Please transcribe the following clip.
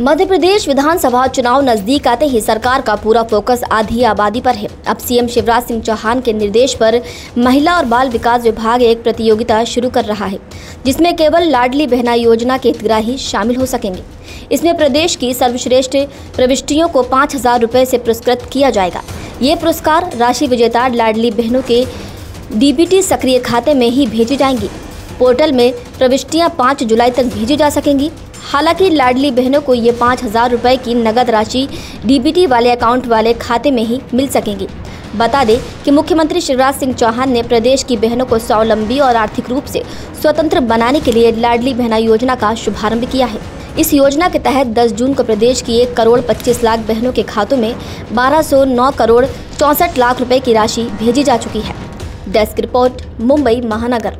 मध्य प्रदेश विधानसभा चुनाव नज़दीक आते ही सरकार का पूरा फोकस आधी आबादी पर है। अब सीएम शिवराज सिंह चौहान के निर्देश पर महिला और बाल विकास विभाग एक प्रतियोगिता शुरू कर रहा है, जिसमें केवल लाडली बहना योजना के हितग्राही शामिल हो सकेंगे। इसमें प्रदेश की सर्वश्रेष्ठ प्रविष्टियों को पाँच हज़ार रुपये से पुरस्कृत किया जाएगा। ये पुरस्कार राशि विजेता लाडली बहनों के डीबीटी सक्रिय खाते में ही भेजी जाएँगी। पोर्टल में प्रविष्टियाँ 5 जुलाई तक भेजी जा सकेंगी। हालाँकि लाडली बहनों को ये पाँच हज़ार रुपये की नगद राशि डीबीटी वाले अकाउंट वाले खाते में ही मिल सकेंगी। बता दें कि मुख्यमंत्री शिवराज सिंह चौहान ने प्रदेश की बहनों को स्वावलंबी और आर्थिक रूप से स्वतंत्र बनाने के लिए लाडली बहना योजना का शुभारंभ किया है। इस योजना के तहत 10 जून को प्रदेश की एक करोड़ 25 लाख बहनों के खातों में 1209 करोड़ चौंसठ लाख रुपए की राशि भेजी जा चुकी है। डेस्क रिपोर्ट, मुंबई महानगर।